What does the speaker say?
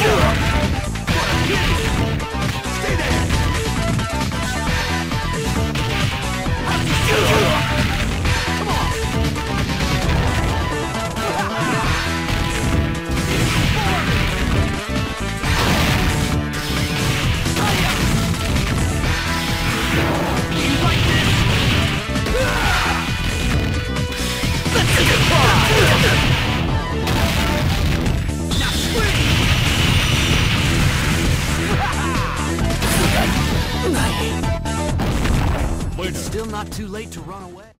Yeah! It's still not too late to run away.